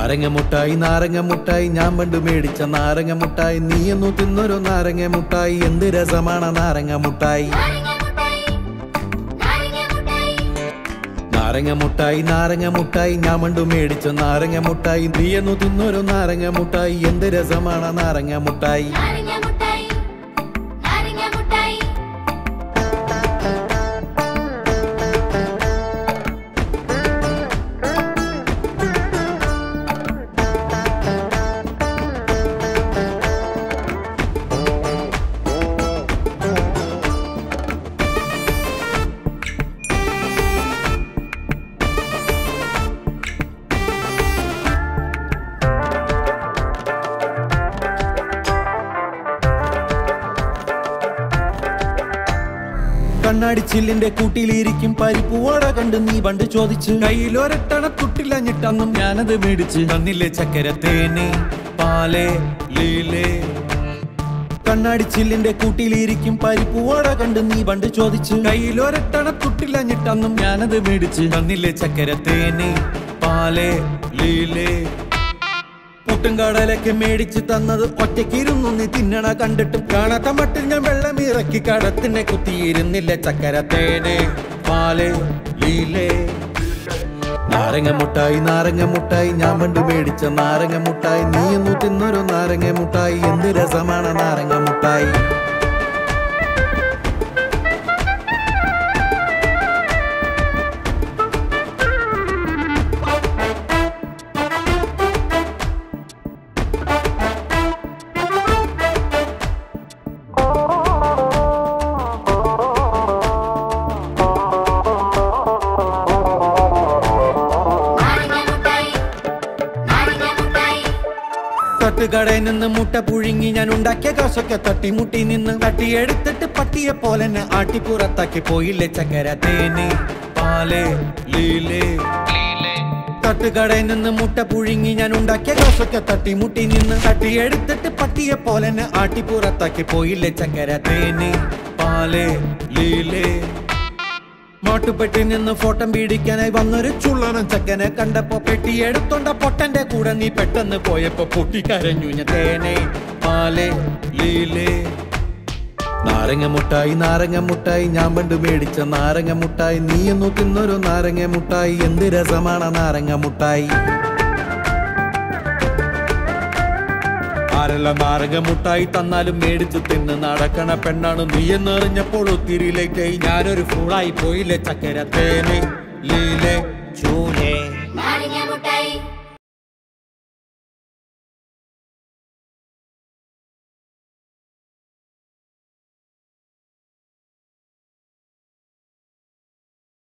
നാരങ്ങ മുട്ടായി നാരങ്ങ മുട്ടായി ഞാൻ പണ്ട് മേടിച്ച നാരങ്ങ മുട്ടായി നീയൊന്നു തിന്നൊരു നാരങ്ങ മുട്ടായി എന്ത് രസമാണ് നാരങ്ങ മുട്ടായി നാരങ്ങ മുട്ടായി നാരങ്ങ മുട്ടായി ഞാൻ പണ്ട് മേടിച്ച നാരങ്ങ മുട്ടായി നീയൊന്നു തിന്നൊരു നാരങ്ങ മുട്ടായി എന്ത് രസമാണ് നാരങ്ങ മുട്ടായി കണ്ണാടി ചില്ലിന്റെ കൂട്ടിലിരിക്കും പരിപ്പുവട കണ്ട് നീ പണ്ട് ചോദിച്ച്. കയ്യിലൊരട്ടണ തുട്ടിലഞ്ഞിട്ടന്നും ഞാനത് മേടിച്ച്. തന്നില്ലേ ചക്കര പാലേ ലീലേ. കണ്ണാടി ചില്ലിന്റെ കൂട്ടിലിരിക്കും പരിപ്പുവട കണ്ട് നീ പണ്ട് ചോദിച്ച്. കയ്യിലൊരട്ടണ തുട്ടിലഞ്ഞിട്ടന്നും ഞാനത് മേടിച്ച്. തന്നില്ലേ ചക്കര പാലേ ലീലേ. പുട്ടും കടലൊക്കെ മേടിച്ച് തന്നത് ഒറ്റയ്ക്കിരുന്നു നീ തിന്നണ കണ്ടിട്ടും. കാണാത്ത മട്ടിൽ ഞാൻ വെള്ളം ഇറക്കി കടത്തിനെ കുത്തിയിരുന്നില്ല ചക്കര തേനെ പാൽ ലീലേ. നാരങ്ങ മുട്ടായി നാരങ്ങ മുട്ടായി ഞാൻ പണ്ട് മേടിച്ച നാരങ്ങ മുട്ടായി. നീ ഒന്നു തിന്നൊരു നാരങ്ങ മുട്ടായി. എന്ത് രസമാണ് നാരങ്ങ മുട്ടായി. തട്ടുകടയിൽ നിന്ന് മുട്ട പുഴുങ്ങി ഞാൻ ഉണ്ടാക്കിയ കാശൊക്കെ തട്ടിമുട്ടി നിന്ന് തട്ടിയെടുത്തിട്ട് പട്ടിയെ പോലെ തന്നെ ആട്ടിപ്പുറത്താക്കി പോയില്ലേ ചക്കര തേന് പാൽ ലീലേ. തട്ടുകടയിൽ നിന്ന് മുട്ട പുഴുങ്ങി ഞാൻ ഉണ്ടാക്കിയ കാശൊക്കെ തട്ടിമുട്ടി നിന്ന് തട്ടിയെടുത്തിട്ട് പട്ടിയെ പോലെ തന്നെ ആട്ടിപ്പുറത്താക്കി പോയില്ലേ ചക്കര തേന് പാൽ ലീലേ. മാട്ടുപെട്ടി നിന്ന് ഫോട്ടം പീടിക്കാനായി വന്നൊരു ചുള്ളനം ചക്കനെ കണ്ടപ്പോ പെട്ടി എടുത്തോണ്ട പൊട്ടന്റെ കൂടെ നീ പെട്ടെന്ന് പോയപ്പോ പൊട്ടിക്കരഞ്ഞു ഞാൻ തേനെ പാലേ ലീലേ. നാരങ്ങ മുട്ടായി നാരങ്ങ മുട്ടായി ഞാൻ പണ്ട് മേടിച്ച നാരങ്ങ മുട്ടായി. നീ ഒന്നു തിന്നൊരു നാരങ്ങ മുട്ടായി എന്ത് രസമാണ് നാരങ്ങ മുട്ടായി. ആരെല്ലാം നാരങ്ങ മുട്ടായി തന്നാലും മേടിച്ചു തിന്ന് നടക്കണ പെണ്ണാണ് നീ എന്നറിഞ്ഞപ്പോൾ ഒത്തിരി ലേറ്റായി ഞാനൊരു ഫുളായി പോയില്ലേ ചക്കര തേനെ ലീലെ ചൂലേ